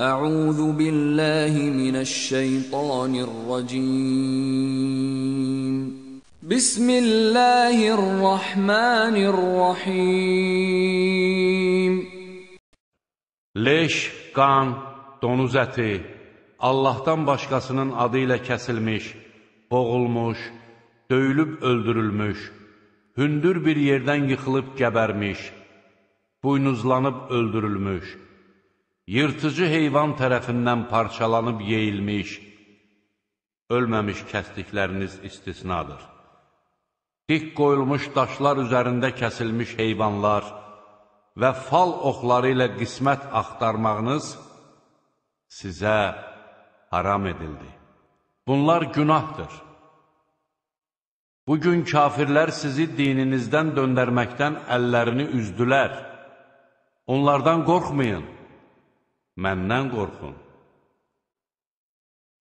أعوذ بالله من الشيطان الرجيم بسم الله الرحمن الرحيم Leş, qan, donuz əti, Allahdan başqasının adı ilə kəsilmiş, boğulmuş, döyülüb öldürülmüş, hündür bir yerdən yıxılıb gəbərmiş, buynuzlanıb öldürülmüş, yırtıcı heyvan tərəfindən parçalanıb yeyilmiş, ölməmiş kəsdikləriniz istisnadır. Dik qoyulmuş daşlar üzərində kəsilmiş heyvanlar və fal oxları ilə qismət axtarmağınız sizə haram edildi. Bunlar günahdır. Bugün kafirlər sizi dininizdən döndərməkdən əllərini üzdülər. Onlardan qorxmayın, məndən qorxun.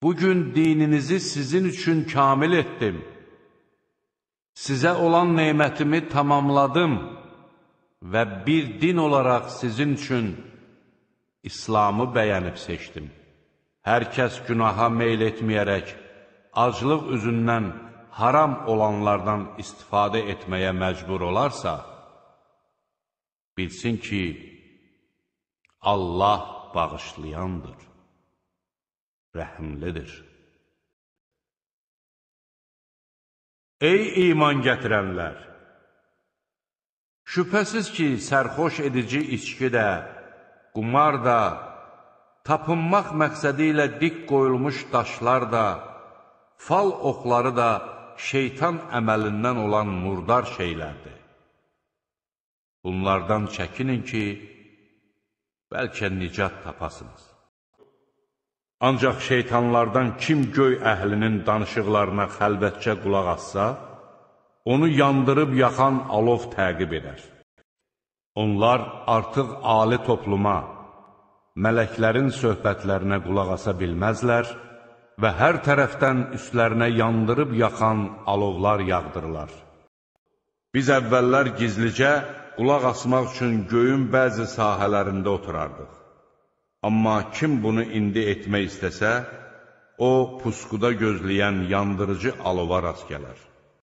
Bugün dininizi sizin üçün kamil etdim. Sizə olan neymətimi tamamladım və bir din olaraq sizin üçün İslamı bəyənib seçdim. Hər kəs günaha meyl etməyərək, aclıq üzündən haram olanlardan istifadə etməyə məcbur olarsa, bilsin ki, Allah bağışlayandır, rəhimlidir. Ey iman gətirənlər! Şübhəsiz ki, sərxoş edici içki də, qumar da, tapınmaq məqsədi ilə dik qoyulmuş daşlar da, fal oxları da şeytan əməlindən olan murdar şeylərdir. Bunlardan çəkinin ki, bəlkə nicat tapasınız. Ancaq şeytanlardan kim göy əhlinin danışıqlarına xəlvətcə qulaq assa, onu yandırıb yaxan alov təqib edər. Onlar artıq ali topluma, mələklərin söhbətlərinə qulaq asa bilməzlər və hər tərəfdən üstlərinə yandırıb yaxan alovlar yağdırırlar. Biz əvvəllər gizlicə qulaq asmaq üçün göyün bəzi sahələrində oturardıq. Amma kim bunu indi etmək istəsə, o puskuda gözləyən yandırıcı alova rast gələr.